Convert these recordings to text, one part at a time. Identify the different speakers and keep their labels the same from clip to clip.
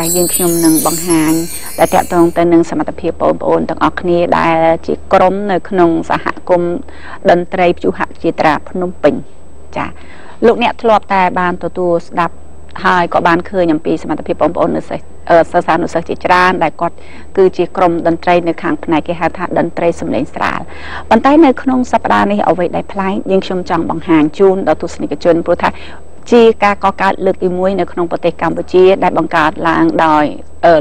Speaker 1: ចាយើងខ្ញុំនឹងបង្ហាញតែតកតងទៅនឹងសមត្ថភាពបងប្អូនទាំងអស់គ្នាដែលជាក្រុមនៅក្នុងសហគមន៍តន្ត្រីព្យុហជាត្រាភ្នំពេញចាលោកអ្នកធ្លាប់តែបានទទួលស្ដាប់ហើយក៏បានឃើញអំពីសមត្ថភាពបងប្អូននៅសិស្សសិស្សានុសិស្សជាច្រើនដែលគាត់គឺជាក្រុមតន្ត្រីនៅខាងផ្នែកគេហៅថាតន្ត្រីសម្លេងស្រាលប៉ុន្តែនៅក្នុងសប្តាហ៍នេះអ្វីដែលប្លែកយើងខ្ញុំចង់បង្ហាញជូនដល់ទស្សនិកជនព្រោះថា ជាការកកើតលើកទី1នៅក្នុងប្រទេសកម្ពុជា ដែលបង្កើតឡើងដោយ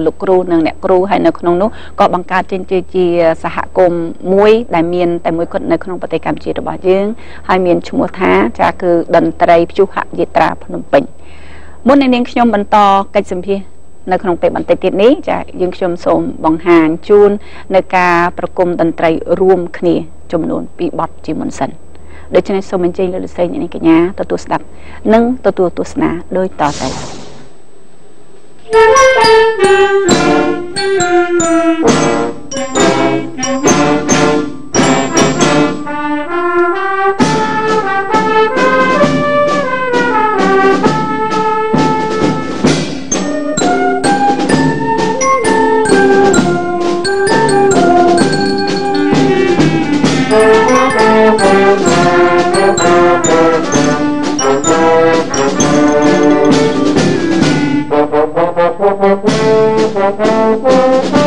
Speaker 1: លោកគ្រូនិងអ្នកគ្រូហើយនៅក្នុងនោះក៏បង្កើតចេញជាជាសហគមន៍មួយដែលមានតែមួយគត់នៅក្នុងប្រទេសកម្ពុជារបស់យើង ហើយមានឈ្មោះថាចាគឺតន្ត្រីព្យុហយេត្រាភ្នំពេញមុននឹងនាងខ្ញុំបន្តកិច្ចសម្ភាសនៅក្នុងពេលបន្តិចទៀតនេះចាយើងខ្ញុំសូមបង្ហាញជូននៅការប្រគំតន្ត្រីរួមគ្នាចំនួន2បទជាមុនសិន ដូច្នេះសូមអញ្ជើញលោកលោកស្រីអ្នកនាងកញ្ញាទទួលស្ដាប់និងទទួលទស្សនាដូចតទៅ Thank you. Thank you.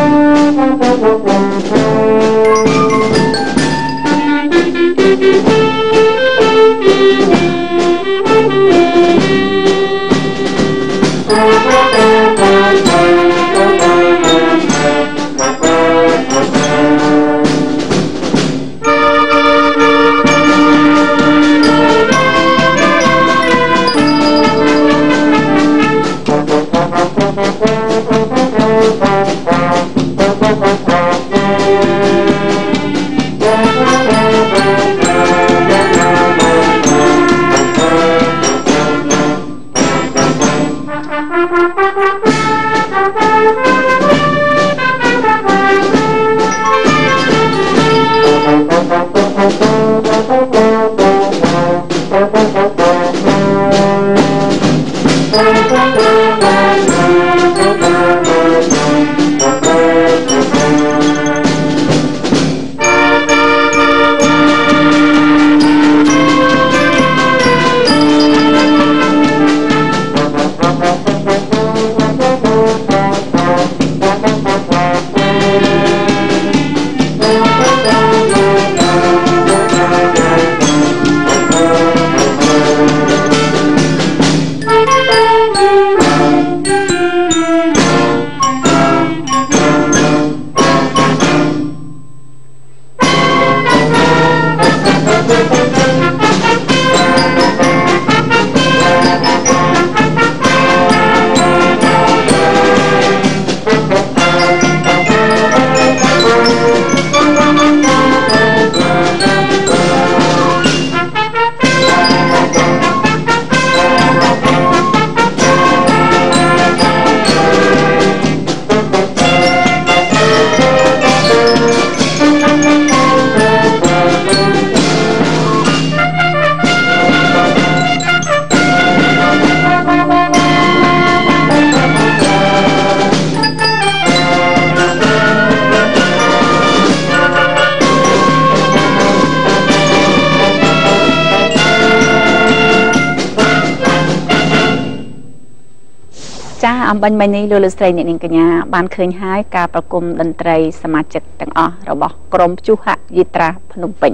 Speaker 1: អំបញ្ញមិញនេះលោកលោកស្រីអ្នកនាងកញ្ញាបានឃើញហើយការប្រគំតន្ត្រីសមាជិកទាំងអស់របស់ក្រុមព្យុហយេត្រាភ្នំពេញ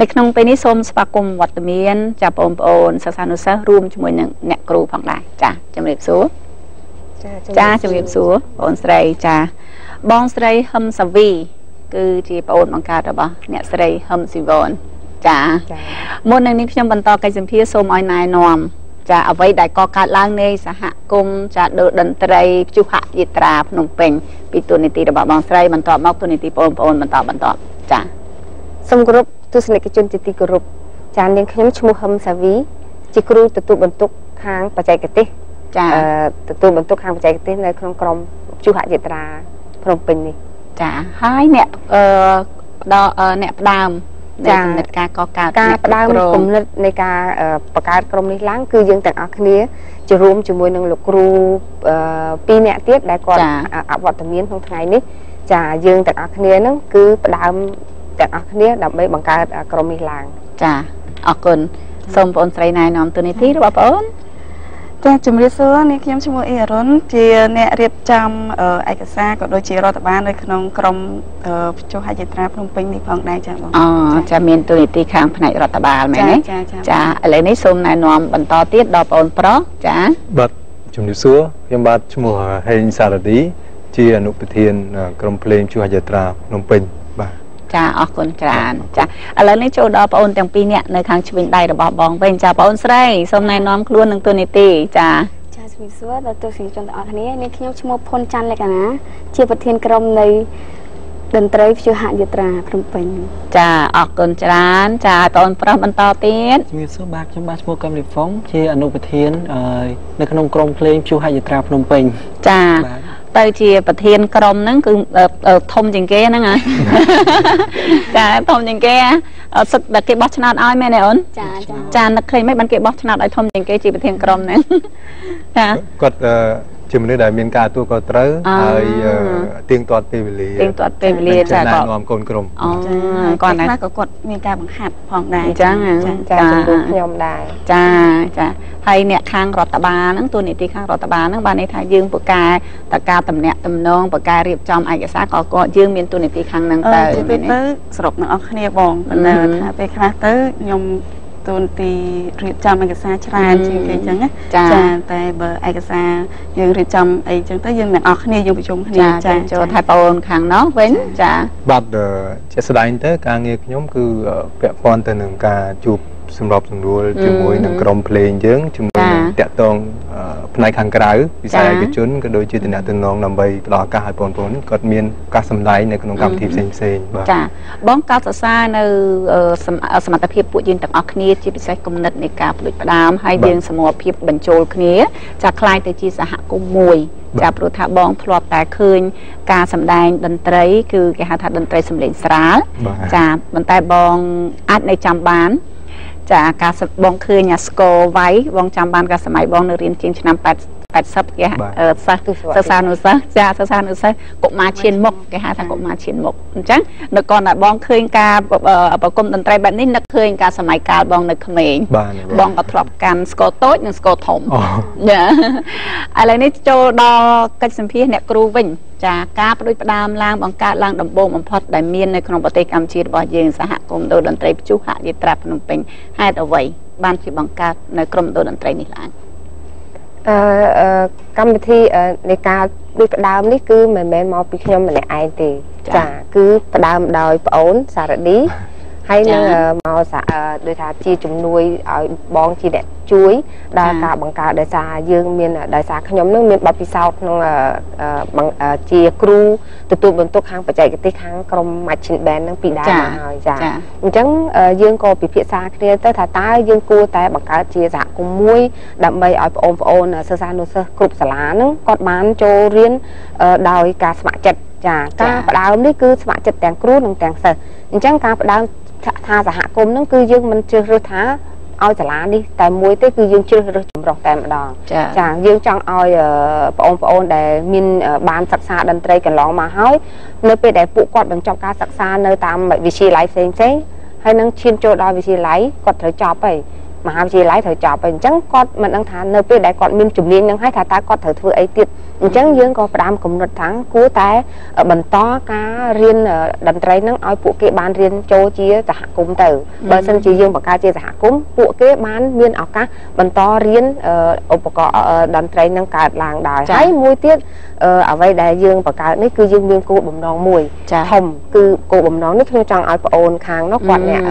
Speaker 1: នៅក្នុងពេលនេះសូមស្វាគមន៍វត្តមានចាបងប្អូនសិស្សានុសិស្សរួមជាមួយនឹងអ្នកគ្រូផងដែរចាជំរាបសួរចាជំរាបសួរបងស្រីចាបងស្រីហឹមសាវី គឺជាប្អូនបង្កើតរបស់ អ្នកស្រីហឹមស៊ីវនចាមុននឹងនេះខ្ញុំបន្តកិច្ចសម្ភារសូមឲ្យណែនាំ ចាអ្វីដែលកកើតឡើងនៃសហគមន៍ចាដើតន្ត្រីព្យុហយេត្រាភ្នំពេញពីទូនីតិរបស់បងស្រីបន្តមកទូនីតិបងប្អូនបន្តបន្តចា
Speaker 2: សូមគោរពទស្សនិកជនជាទីគោរពចានាងខ្ញុំឈ្មោះហឹមសាវី ជាគ្រូទទួលបន្ទុកខាងបច្ចេកទេសចាទទួលបន្ទុកខាងបច្ចេកទេសនៅក្នុងក្រុមព្យុហយេត្រាភ្នំពេញនេះ
Speaker 1: ចាហើយអ្នកអឺផ្ដល់អ្នកផ្ដើម នៃគំនិតការកកើត
Speaker 2: ការផ្ដើមគំនិតនៃការបង្កើតក្រុមនេះឡើងគឺយើងទាំងអស់គ្នាជួរួមជាមួយនឹងលោកគ្រូ2នាក់ទៀតដែលគាត់អវត្តមានក្នុងថ្ងៃនេះចាយើងទាំងអស់គ្នានឹងគឺផ្ដើមទាំងអស់គ្នាដើម្បីបង្កើតក្រុមនេះឡើង
Speaker 1: ចាអរគុណសូមបងស្រីណែនាំទូនីតិរបស់បងអូន
Speaker 3: ចាជំរាបសួរនេះខ្ញុំឈ្មោះអ៊ីអរុនជាអ្នករៀបចំឯកសារក៏ដូចជារដ្ឋបាលនៅក្នុងក្រមភ្ជួរហត្ថយាត្រាភ្នំពេញនេះផងដែរចាបង
Speaker 1: អូចាមានទូនីតិខាងផ្នែករដ្ឋបាលមែនទេចាចាឥឡូវនេះសូមណែនាំបន្តទៀតដល់បងប្រុសចា
Speaker 4: បាទជំរាបសួរខ្ញុំបាទឈ្មោះហេងសារឌីជាអនុប្រធាន ក្រុមភ្លេងភ្ជួរហត្ថយាត្រាភ្នំពេញបាទ
Speaker 1: ចាអរគុណច្រើនចាឥឡូវនេះចូលដល់បងអូនទាំងពីរនាក់នៅខាងឆ្វេងដៃរបស់បងវិញចាបងអូនស្រីសូមណែនាំខ្លួននឹងទូនីតិចា
Speaker 5: ចាជំរាបសួរដល់ទស្សនិកជនទាំងអស់គ្នានេះខ្ញុំឈ្មោះផុនច័ន្ទលក្ខណាជាប្រធានក្រុមនៃតន្ត្រីព្យុហយត្រាភ្នំពេញ
Speaker 1: ចាអរគុណច្រើន ចាបងប្រុសបន្តទៀត
Speaker 6: ជំរាបសួរបាទខ្ញុំបាទឈ្មោះកំលីហ្វុងជាអនុប្រធាននៅក្នុងក្រុមភ្លេងព្យុហយត្រាភ្នំពេញ
Speaker 1: ចា ទៅជាប្រធានក្រុមហ្នឹងគឺធំជាងគេហ្នឹងហ៎ចាធំជាងគេសឹកតែគេបោះឆ្នោតឲ្យមែនទេអូនចាចាចានឹកឃើញមិនបានគេបោះឆ្នោតឲ្យធំជាងគេជាប្រធានក្រុមហ្នឹង
Speaker 4: ចាគាត់ ជាមនុស្សដែលមានការទទួលខុសត្រូវហើយទៀងទាត់ពេលវេលា
Speaker 1: ទៀងទាត់ពេលវេលា
Speaker 4: ចាគាត់ណែនាំកូនក្រុម
Speaker 3: អូគាត់ខ្លះក៏គាត់មានការបង្ហាត់ផងដែរ
Speaker 1: អញ្ចឹង
Speaker 2: ចាជំរុញខ្ញុំដែរ
Speaker 1: ចាចាហើយអ្នកខាងរដ្ឋបាលហ្នឹងទូនីតិខាងរដ្ឋបាលហ្នឹងបានន័យថាយើងពូកែតការតំណាក់តំណងពូកែរៀបចំឯកសារក៏គាត់យើងមានទូនីតិខាងហ្នឹង
Speaker 3: ទៅទៅសរុបនឹងអស់គ្នាបងប៉ុន្តែថាពេលខ្លះទៅខ្ញុំ ទូនទីរៀបចំឯកសារច្រើនជាងគេអញ្ចឹងណាចាតែបើឯកសារយើងរៀបចំអីអញ្ចឹងទៅយើងទាំងអស់គ្នាយើងប្រជុំគ្នា
Speaker 1: ចាចូលថៃប្អូនខាងនោះវិញចា
Speaker 4: បាទជាស្ដែងទៅការងារខ្ញុំគឺពាក់ព័ន្ធទៅនឹងការជួប សម្របសម្រួលជាមួយនឹងក្រុមភ្លេងយើងជាមួយនឹងតាក់ទងផ្នែកខាងក្រៅវិស័យឯកជនក៏ដូចជាតំណតំណងដើម្បីផ្ដល់ឱកាសឲ្យបងប្អូនគាត់មានឱកាសសម្ដែងនៅក្នុងកម្មវិធីផ្សេងផ្សេង
Speaker 1: បាទចាបងកោតសរសើរនៅសមត្ថភាពពួកយើងទាំងអស់គ្នាជាពិសេសគំនិតនៃការផ្ដួចផ្ដើមហើយយើងសមត្ថភាពបញ្ចូលគ្នាចាខ្លាយទៅជាសហគមន៍មួយចាព្រោះថាបងធ្លាប់តែឃើញការសម្ដែងតន្ត្រី គឺគេហៅថាតន្ត្រីសម្លេងស្រាលចាប៉ុន្តែបងអាចនៅចាំបាន ចាការបងឃើញអាស្គរវាយបងចាំបានកាលសម័យបងនៅរៀនជាងឆ្នាំ80 80គេសិស្សសិស្សានុសិស្សចាសិស្សានុសិស្សកុមារឈានមុខគេហៅថាកុមារឈានមុខអញ្ចឹងនៅកនតែបងឃើញការប្រគំតន្ត្រីបែបនេះនឹកឃើញការសម័យកាលបងនៅក្មេងបងក៏ធ្លាប់កាន់ស្គរតូចនិងស្គរធំចាឥឡូវនេះចូលដល់កិច្ចសម្ភាសអ្នកគ្រូវិញចាការបដិផ្ដើមឡើងបង្កើតឡើងដំបូងបំផុតដែលមាននៅក្នុងប្រទេសកម្ពុជារបស់យើងសហគមន៍ដូតន្ត្រីព្យុហយត្រាភ្នំពេញហេតុអ្វីបានជាបង្កើតនៅក្រុមដូតន្ត្រីនេះឡើង
Speaker 2: អឺកម្មវិធីនៃការដូចផ្ដើមនេះគឺមិនមែនមកពីខ្ញុំម្នាក់ឯងទេចាគឺផ្ដើមដោយប្អូនសារឌី ហើយនឹងមកដូចថាជាជំនួយឲ្យបងជាអ្នកជួយដល់ការបង្កើតដោយសារយើងមានដោយសារខ្ញុំនឹងមានបទពិសោធន៍ក្នុងជាគ្រូទទួលបន្ទុកខាងបច្ចេកទេសខាងក្រុម Machine Band នឹងពីដើមមកហើយចាអញ្ចឹងយើងក៏ពិភាក្សាគ្នាទៅថាតើយើងគួរតែបង្កើតជាសហគមន៍មួយដើម្បីឲ្យបងប្អូនសិស្សានុសិស្សគ្រប់សាលានឹងគាត់បានចូលរៀនដោយការស្ម័គ្រចិត្តចាការផ្ដើមនេះគឺស្ម័គ្រចិត្តទាំងគ្រូនិងទាំងសិស្សអញ្ចឹងការផ្ដើម ថាសហគមន៍ហ្នឹងគឺយើងមិនជ្រើសរើសថាឲ្យសាលានេះតែមួយទេគឺយើងជ្រើសរើសចម្រុះតែម្ដងចាយើងចង់ឲ្យបងប្អូនដែលមានបានសិក្សាតន្ត្រីកន្លងមកហើយនៅពេលដែលពួកគាត់បញ្ចប់ការសិក្សានៅតាមវិទ្យាល័យផ្សេងផ្សេងហើយនឹងឈានចូលដល់វិទ្យាល័យគាត់ត្រូវចប់ហើយមហាវិទ្យាល័យត្រូវចប់ហើយអញ្ចឹងគាត់មិនដឹងថានៅពេលដែលគាត់មានជំនាញនឹងហើយថាតើគាត់ត្រូវធ្វើអីទៀត អញ្ចឹងយើងក៏ផ្ដាំកំណត់ថាគួរតែបន្តការរៀនតន្ត្រីនឹងឲ្យពួកគេបានរៀនចូលជាសហគមន៍ទៅបើមិនជាយើងបង្កើតជាសហគមន៍ពួកគេបានមានឱកាសបន្តរៀនឧបករណ៍តន្ត្រីនឹងកើតឡើងដែរហើយមួយទៀតអ្វីដែលយើងបង្កើតនេះគឺយើងមានគោលបំណងមួយធំគឺគោលបំណងនេះខ្ញុំចង់ឲ្យប្អូនខាងនោះគាត់អ្នក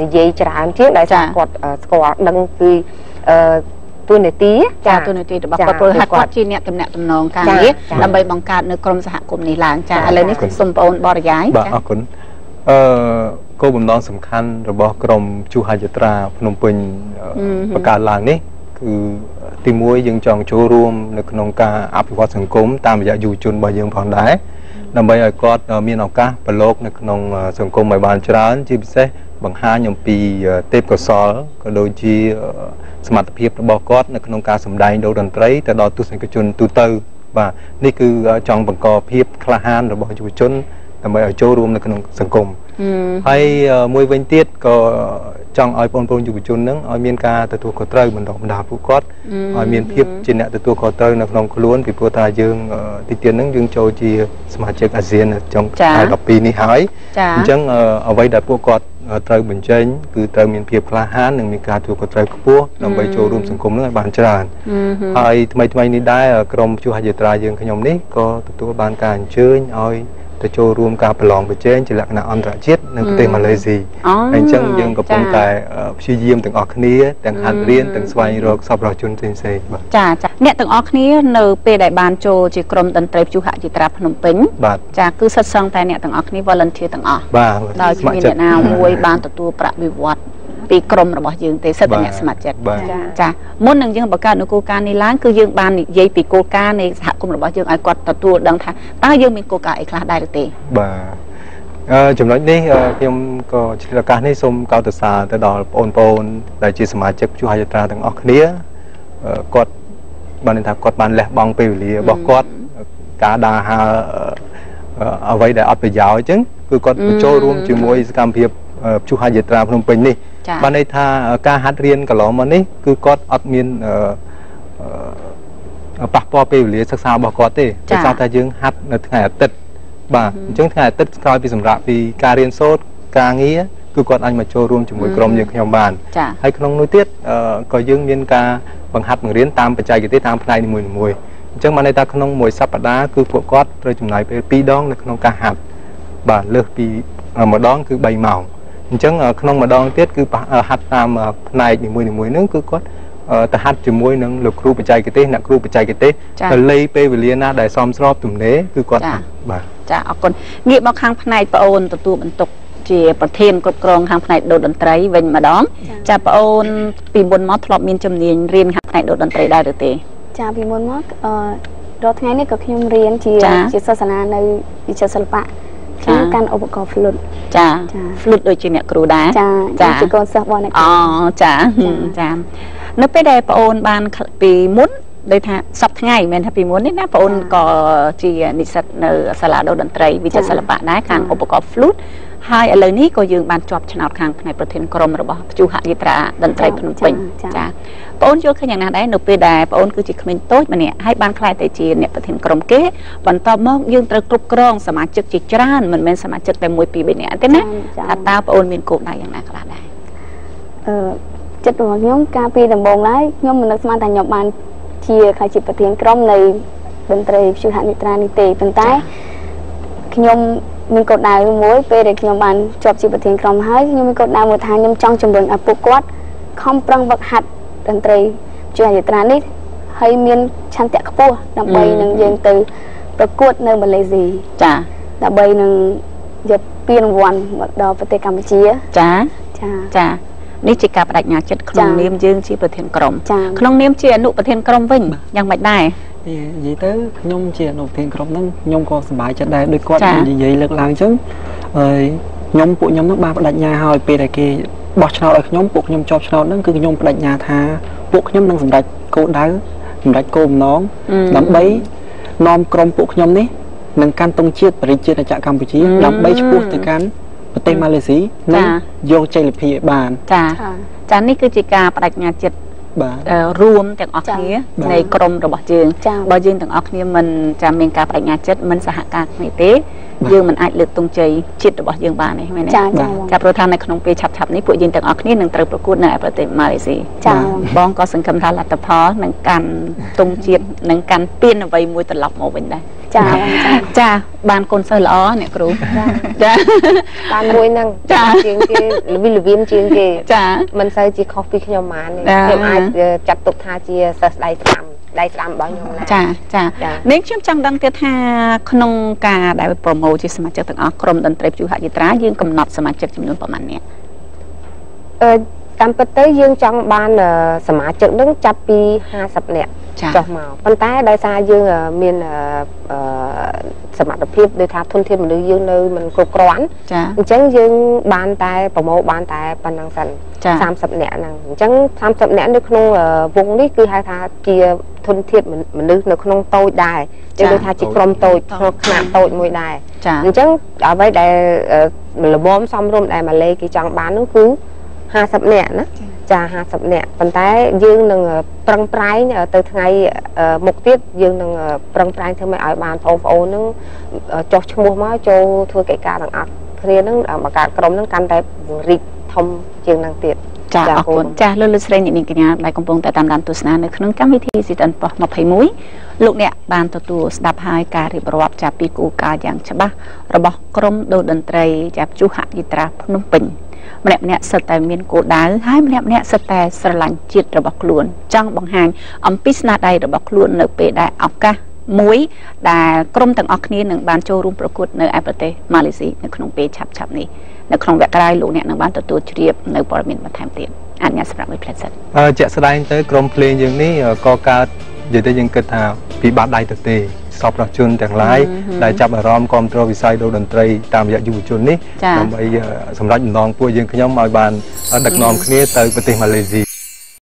Speaker 2: និយាយច្រើនជាងដែលគាត់ស្គាល់ដឹងពី ទូនាទី
Speaker 1: ចាទូនាទីរបស់គាត់ព្រោះហើយគាត់ជាអ្នកតំណាក់តំណងការងារដើម្បីបង្កើតនៅក្រមសហគមន៍នេះឡើងចាឥឡូវនេះគុំសូមបងអូនបរិយាយ
Speaker 4: បាទអរគុណអឺគោលបំណងសំខាន់របស់ក្រមជួហយត្រាភ្នំពេញបង្កើតឡើងនេះគឺទី1យើងចង់ចូលរួមនៅក្នុងការអភិវឌ្ឍសង្គមតាមរយៈយុវជនរបស់យើងផងដែរដើម្បីឲ្យគាត់មានឱកាសប្រឡូកនៅក្នុងសង្គមឲ្យបានច្រើនជាពិសេស បង្ហាញអំពីទេពកោសលក៏ដូចជា សមត្ថភាពរបស់គាត់នៅក្នុងការសម្ដែងដូរតន្ត្រីទៅដល់ទស្សនិកជនទូទៅ បាទនេះគឺចង់បង្កភាពក្លាហានរបស់យុវជនដើម្បីឲ្យចូលរួមនៅក្នុងសង្គមហើយមួយវិញទៀតក៏ចង់ឲ្យបងប្អូនយុវជននឹងឲ្យមានការទទួលខុសត្រូវបណ្ដុះបណ្ដាលពួកគាត់ឲ្យមានភាពជាអ្នកទទួលខុសត្រូវនៅក្នុងខ្លួនពីព្រោះថាយើងទីទៀតនឹងយើងចូលជាសមាជិកអាស៊ានចុងខែ12នេះហើយអញ្ចឹងអ្វីដែលពួកគាត់ ត្រូវបញ្ចេញគឺត្រូវមានភាពក្លាហាននិងមានការទទួលខុសត្រូវខ្ពស់ដើម្បីចូលរួមសង្គមនឹងឲ្យបានច្រើនហើយថ្មីថ្មីនេះដែរក្រមជួសហយាត្រាយើងខ្ញុំនេះក៏ទទួលបានការអញ្ជើញឲ្យ ទៅចូលរួមការប្រឡងប្រជែងជាលក្ខណៈអន្តរជាតិនៅប្រទេសម៉ាឡេស៊ីហើយអញ្ចឹងយើងកំពុងតែព្យាយាមទាំងអស់គ្នាទាំងហាត់រៀនទាំងស្វែងរកសប្បុរសជនផ្សេងៗ
Speaker 1: បាទចាចាអ្នកទាំងអស់គ្នានៅពេលដែលបានចូលជាក្រុមតន្ត្រីព្យុហចិត្រាភ្នំពេញ
Speaker 4: បាទ
Speaker 1: ចាគឺសិតសឹងតែអ្នកទាំងអស់គ្នា volunteer ទាំងអស់
Speaker 4: បាទ
Speaker 1: ដោយគ្មានអ្នកណាមួយបានទទួលប្រាក់បៀវត្ស ពីក្រមរបស់យើងទេសិតតែអ្នកស្ម័គ្រចិត្តចាមុននឹងយើងបង្កើតនូវគោលការណ៍នេះឡើងគឺយើងបាននិយាយពីគោលការណ៍នៃសហគមន៍របស់យើងឲ្យគាត់ទទួលដឹងថាតើយើងមានគោលការណ៍អីខ្លះដែរឬទេ
Speaker 4: បាទអឺចំណុចនេះខ្ញុំក៏ឆ្លៀតឱកាសនេះសូមកោតសរទៅដល់បងប្អូនដែលជាសមាជិកជួហយាត្រាទាំងអស់គ្នាគាត់បានន័យថាគាត់បានលះបង់ពេលវេលារបស់គាត់ការដើរហើរអ្វីដែលអត់ប្រយោជន៍អញ្ចឹងគឺគាត់បញ្ចូលរួមជាមួយសកម្មភាពព្យុហយាត្រាភ្នំពេញនេះ បានន័យថាការហាត់រៀនកន្លងមកនេះគឺគាត់អត់មានប៉ះពាល់ពេលវេលាសិក្សារបស់គាត់ទេដោយសារតែយើងហាត់នៅថ្ងៃអាទិត្យបាទអញ្ចឹងថ្ងៃអាទិត្យក្រោយពីសម្រាប់ពីការរៀនសូត្រការងារគឺគាត់អាចមកចូលរួមជាមួយក្រុមយើងខ្ញុំបានហើយក្នុងនោះទៀតក៏យើងមានការបង្ហាត់បង្រៀនតាមបច្ចេកទេសតាមផ្នែកនីមួយៗអញ្ចឹងបានន័យថាក្នុងមួយសប្តាហ៍គឺពួកគាត់ត្រូវចំណាយពេល2ដងនៅក្នុងការហាត់បាទលើសពីម្ដងគឺ3ម៉ោង អញ្ចឹងក្នុងម្ដងទៀតគឺហាត់តាមផ្នែកនីមួយៗហ្នឹងគឺគាត់ទៅហាត់ជាមួយនឹងលោកគ្រូបច្ចេកទេសអ្នកគ្រូបច្ចេកទេសទៅលេពេលវេលាណាដែលសមស្របទំនេរគឺគាត់
Speaker 1: បាទចាអរគុណងាកមកខាងផ្នែកប្អូនទទួលបន្ទុកជាប្រធានគ្រប់គ្រងខាងផ្នែកដូតតន្ត្រីវិញម្ដងចាប្អូនពីមុនមកធ្លាប់មានជំនាញរៀនខាងផ្នែកដូតតន្ត្រីដែរឬទេ
Speaker 5: ចាពីមុនមកអឺរាល់ថ្ងៃនេះក៏ខ្ញុំរៀនជាជាសាសនានៅវិចិត្រសិល្បៈ ខ្ញុំកាន់ឧបករណ៍ flute
Speaker 1: ចា flute ដូចជាអ្នកគ្រូដែរ
Speaker 5: ចាជាកូនសិស្សរបស់អ្នក
Speaker 1: អូចាចានៅពេលដែលប្អូនបានពីមុន ដូចថាសប្ថ្ងៃមិនមែនថាពីមុននេះណាបងអូនក៏ជានិស្សិតនៅសាលាដូតន្ត្រីវិទ្យាសិល្បៈដែរខាងឧបករណ៍ flute ហើយឥឡូវនេះក៏យើងបានជាប់ឆ្នោតខាងផ្នែកប្រធានក្រុមរបស់ព្យុហយាត្រាតន្ត្រីភ្នំពេញចាបងអូនយល់ឃើញយ៉ាងណាដែរនៅពេលដែលបងអូនគឺជាក្មេងតូចម្នាក់ហើយបានខ្លាយទៅជាអ្នកប្រធានក្រុមគេបន្ទាប់មកយើងត្រូវគ្រប់គ្រងសមាជិកជាច្រើនមិនមែនសមាជិកតែមួយពីរបីនាក់ទេណាថាតើបងអូនមានគោលដៅយ៉ាងណាខ្លះដែរ
Speaker 5: អឺចិត្តរបស់ខ្ញុំកាលពីដំបូងឡើយខ្ញុំមិននឹកស្មានថាខ្ញុំបាន ជាខ្លាយជាប្រធានក្រុមនៃតន្ត្រីព្យុហនិត្រានេះទេប៉ុន្តែខ្ញុំមានកោដដៅមួយពេលដែលខ្ញុំបានជាប់ជាប្រធានក្រុមហើយខ្ញុំមានកោដដៅមួយថាខ្ញុំចង់ជំរុញឲ្យពួកគាត់ខំប្រឹងវឹកហាត់តន្ត្រីជាយាត្រានេះហើយមានឆន្ទៈខ្ពស់ដើម្បីនឹងយើងទៅប្រកួតនៅម៉ាឡេស៊ី
Speaker 1: ចា
Speaker 5: ដើម្បីនឹងយកពានរង្វាន់មកដល់ប្រទេសកម្ពុជា
Speaker 1: ចាចាចា នេះជាការបដិញ្ញាចិត្តក្នុងនាមយើងជាប្រធានក្រុមក្នុងនាមជាអនុប្រធានក្រុមវិញយ៉ាងម៉េចដែរ
Speaker 6: និយាយទៅខ្ញុំជាអនុប្រធានក្រុមហ្នឹងខ្ញុំក៏សប្បាយចិត្តដែរដូចគាត់និយាយលើកឡើងអញ្ចឹងហើយខ្ញុំពួកខ្ញុំហ្នឹងបានបដិញ្ញាឲ្យពេលដែលគេបោះឆ្នោតឲ្យខ្ញុំពួកខ្ញុំជាប់ឆ្នោតហ្នឹងគឺខ្ញុំបដិញ្ញាថាពួកខ្ញុំនឹងសម្រេចគោលដៅសម្រេចគោលបំណងដើម្បីនាំក្រុមពួកខ្ញុំនេះនឹងកាន់ទង់ជាតិបរិជាតិចក្រកម្ពុជាដើម្បីឈ្មោះទៅកាន់ ប្រទេសម៉ាឡេស៊ីនិងយកជ័យលាភីឲ្យបាន
Speaker 1: ចាចានេះគឺជាការបដិញ្ញាចិត្តបាទរួមទាំងអស់គ្នានៃក្រុមរបស់យើងបើយើងទាំងអស់គ្នាមិនចាំមានការបដិញ្ញាចិត្តមិនសហការគ្នាទេយើងមិនអាចលើកទង់ជ័យជាតិរបស់យើងបានទេមែនទេចាចាព្រោះថានៅក្នុងពេលឆាប់ឆាប់នេះពួកយើងទាំងអស់គ្នានឹងត្រូវប្រកួតនៅប្រទេសម៉ាឡេស៊ីចាបងក៏សង្ឃឹមថាលទ្ធផលនឹងកាន់ទង់ជាតិនឹងកាន់ពានអ្វីមួយត្រឡប់មកវិញដែរ
Speaker 5: ចា
Speaker 1: ចាបានកូនសិស្សល្អអ្នកគ្រូ
Speaker 2: ចាបានមួយហ្នឹងចាជាងគេលវិលវៀនជាងគេ
Speaker 1: ចា
Speaker 2: មិនសូវជាខុសពីខ្ញុំបានខ្ញុំអាចចាត់ទុកថាជាសិស្សដៃស្ដាំដៃស្ដាំរបស់ខ្ញុំណា
Speaker 1: ចាចានេះខ្ញុំចង់ដឹងទៀតថាក្នុងការដែលប្រម៉ូជាសមាជិកទាំងអស់ក្រុមតន្ត្រីព្យុហយត្រាយើងកំណត់សមាជិកចំនួនប្រមាណអ្នក
Speaker 2: អឺ តាមពិតទៅយើងចង់បានសមាជិកនឹងចាប់ពី50នាក់ចុះមកប៉ុន្តែដោយសារយើងមានសមត្ថភាពដូចថាធនធានមនុស្សយើងនៅមិនគ្រប់គ្រាន់អញ្ចឹងយើងបានតែប្រមូលបានតែប៉ុណ្ណឹងសិន30នាក់ហ្នឹងអញ្ចឹង30នាក់នៅក្នុងវងនេះគឺហៅថាជាធនធានមនុស្សនៅក្នុងតូចដែរយើងដូចថាជាក្រុមតូចក្នុងខ្នាតតូចមួយដែរអញ្ចឹងអ្វីដែលលំមសំរុំដែលម៉ាឡេគេចង់បាននោះគឺ 50នាក់ណាចា50នាក់ប៉ុន្តែយើងនឹងប្រឹងប្រែងទៅថ្ងៃមុខទៀតយើងនឹងប្រឹងប្រែងធ្វើម៉េចឲ្យបានបងប្អូននឹងចុះឈ្មោះមកចូលធ្វើកិច្ចការទាំងអស់គ្នានឹងបង្កើតក្រុមនឹងកាន់តែរីកធំជាងនឹងទៀត
Speaker 1: ចាអរគុណចាលោកលោកស្រីអ្នកនាងកញ្ញាដែលកំពុងតែតាមដានទស្សនានៅក្នុងកម្មវិធី Season ប៉ុស21លោកអ្នកបានទទួលស្ដាប់ហើយការរៀបរាប់ចាពីគូការយ៉ាងច្បាស់របស់ក្រុមដូរតន្ត្រីចាព្យុហយិត្រាភ្នំពេញ ម្នាក់ម្នាក់សិតតែមានគោលដៅហើយម្នាក់ម្នាក់សិតតែស្រឡាញ់ជាតិរបស់ខ្លួន ចង់បង្ហាញអំពីស្នាដៃរបស់ខ្លួននៅពេលដែលឱកាសមួយដែលក្រុមទាំងអស់គ្នានឹងបានចូលរួមប្រកួតនៅឯប្រទេសម៉ាឡេស៊ីនៅក្នុងពេលឆាប់ឆាប់នេះនៅក្នុងវគ្គក្រោយលោកអ្នកនឹងបានទទួលជ្រាបនៅព័ត៌មានបន្ថែមទៀតអនុញ្ញាតសម្រាប់មួយផ្លែសិន
Speaker 4: អឺជាក់ស្ដែងទៅក្រុមភ្លេងយើងនេះក៏កើតនិយាយទៅយើងគិតថាពីបាត់ដៃទៅទេ សពប្រជាជនទាំងឡាយដែលចាប់អារម្មណ៍គ្រប់គ្រងវិស័យដូរតន្ត្រីតាមរយៈយុវជននេះដើម្បីសម្រាប់ដំណងពួកយើងខ្ញុំឲ្យបានដឹកនាំគ្នាទៅប្រទេសម៉ាឡេស៊ី